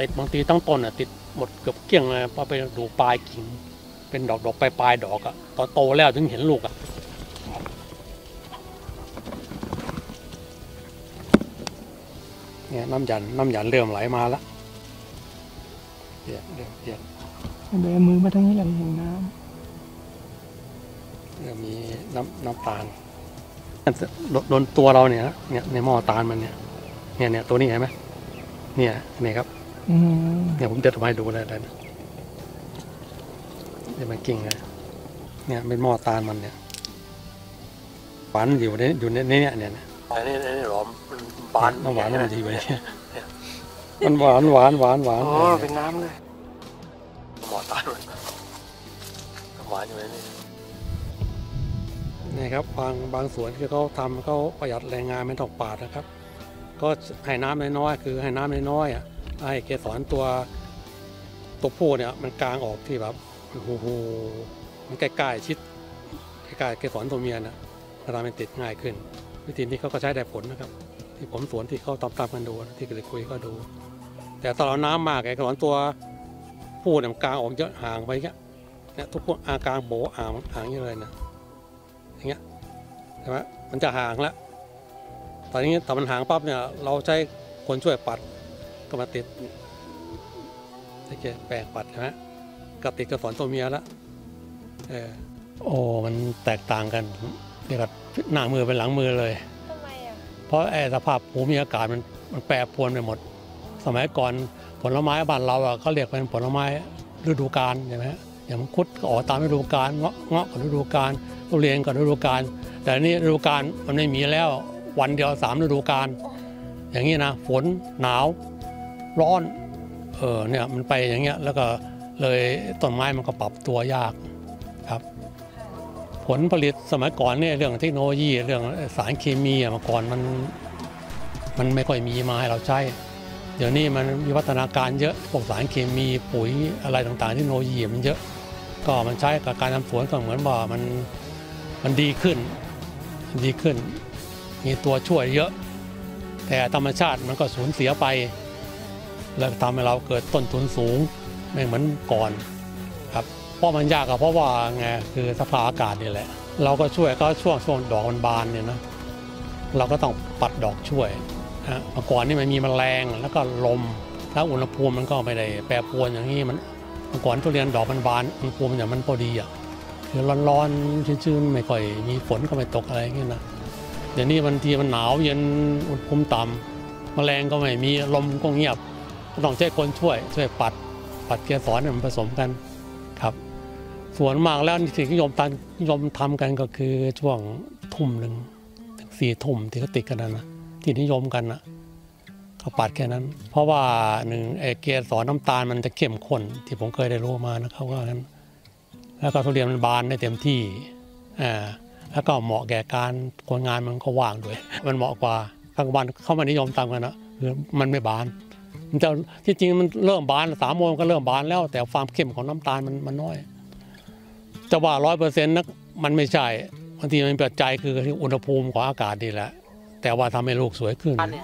ติดบางทีตั้งต้นอะติดหมดเกือบเกลี้ยงเลยพอไปดูปลายกิ่งเป็นดอกดอกปลายปลายๆดอกอะตอนโตแล้วถึงเห็นลูกอะเนี่ยน้ำหยันน้ำหยันเริ่มไหลมาแล้วเปียกเริ่มเปียกเบนมือมาทางนี้แหละเห็นน้เริ่มมีน้ำน้ำตาลโดนโดนตัวเราเนี่ยนะเนี่ยในหม้อตาลมันเนี่ยเนี่ยเนี่ยตัวนี้เห็นไหม เนี่ยเนี่ยครับำอืมเนี่ยผมเด็ดออกมาให้ดูเลยได้นะเนี่ยมันกิ่งเลยเนี่ยเป็นหม้อตาลมันเนี่ยหวานอยู่ในอยู่ในในเนี่ยเนี่ยเนี่ยอันนี้อันนี้หรอมมันหวานมันหวานมันดีไปเนี่ยมันหวานหวานหวานหวานอ๋อเป็นน้ำเลยหม้อตาลมันหวานอยู่ในนี่นี่ครับบางบางสวนที่เขาทำเขาประหยัดแรงงานไม่ต้องปาดนะครับ ก็ให้น้ำน้อยๆคือให้น้ำน้อยๆอะให้เกสรตัวตัวผู้เนี่ยมันกลางออกที่แบบโอ้โหมันใกล้ๆชิดใกล้ๆเกสรตัวเมียนะมันทำให้ติดง่ายขึ้น วิธีนี้เขาก็ใช้ได้ผลนะครับ ที่ผมสวนที่เขาตามๆกันดูที่เคยคุยก็ดู แต่ตอนเราน้ำมากไอ้เกสรตัวผู้เนี่ยมันกลางออกเยอะห่างไปเงี้ยเนี่ยทุกพวกอากลางโบอ่างห่างอย่างเลยนะอย่างเงี้ยใช่ไหมมันจะห่างแล้ว ตอนนี้ถ้ามันห่างปั๊บเนี่ยเราใช้คนช่วยปัดก็มาติดใช้แปลงปัดใช่ไหมก็ติดกระสอนตัวเมียแล้วเออโอ้มันแตกต่างกันเรียกว่าหน้ามือเป็นหลังมือเลย ทำไมอะ เพราะไอ้สภาพภูมิอากาศมันมันแปรปรวนไปหมด สมัยก่อนผลไม้บ้านเราอะเขาเรียกเป็นผลไม้ฤดูกาลใช่ไหมฮะอย่างมังคุดก็ออกตามฤดูกาลเงาะเงาะก็ฤดูกาลทุเรียนก็ฤดูกาลแต่อันนี่ฤดูกาลมันไม่มีแล้ว วันเดียวสามฤดูกาลอย่างนี้นะฝนหนาวร้อนเออเนี่ยมันไปอย่างเงี้ยแล้วก็เลยต้นไม้มันก็ปรับตัวยากครับ ผลผลิตสมัยก่อนเนี่ยเรื่องเทคโนโลยีเรื่องสารเคมีอะเมื่อก่อนมันมันไม่ค่อยมีมาให้เราใช้เดี๋ยวนี้มันมีวัฒนาการเยอะพวกสารเคมีปุ๋ยอะไรต่างๆเทคโนโลยีมันเยอะ ก็มันใช้กับการทำสวนก็เหมือนว่ามันมันดีขึ้นดีขึ้น มีตัวช่วยเยอะ แต่ธรรมชาติมันก็สูญเสียไป แล้วทำให้เราเกิดต้นทุนสูงไม่เหมือนก่อนครับเพราะมันยากก็เพราะว่าไงคือสภาพอากาศนี่แหละ เราก็ช่วยก็ช่วงช่วงดอกมันบานเนี่ยนะเราก็ต้องปัดดอกช่วยฮะเมื่อก่อนนี่มันมีแมลงแล้วก็ลมแล้วอุณหภูมิมันก็ไม่ได้แปรปรวนอย่างนี้มันเมื่อก่อนทุเรียนดอกมันบานอุณหภูมิอย่างมันพอดีอะคือร้อนๆชื้นๆไม่ค่อยมีฝนก็ไม่ตกอะไรอย่างเงี้ยนะ เดี๋ยวนี้บางทีมันหนาวเย็นอุณหภูมิต่ำแมลงก็ไม่มีลมก็เงียบต้องใช้คนช่วยช่วยปัด ปัดเกสรให้มันผสมกันครับส่วนมากแล้วที่นิยมตันนิยมทำกันก็คือช่วงทุ่มหนึ่งถึงสี่ทุ่มที่เขาติดกันนะที่นิยมกันนะเขาปัดแค่นั้น เพราะว่าหนึ่งไอเกสรน้ำตาลมันจะเข้มข้นที่ผมเคยได้รู้มานะเขาว่างั้นแล้วก็ทุเรียนมันบานได้เต็มที่อ่า แล้วก็เหมาะแก่การคนงานมันก็ว่างด้วย มันเหมาะกว่ากลางวันเขามานิยมตามกันนะคือมันไม่บานมันจะที่จริงมันเริ่มบานสามโมงก็เริ่มบานแล้ว แต่ความเข้มของน้ำตาลมันมันน้อย จะว่าร้อยเปอร์เซ็นต์นักมันไม่ใช่บางทีมันเปิดใจจัยคืออุณหภูมิของอากาศนี่แหละ แต่ว่าทำให้ลูกสวยขึ้นนน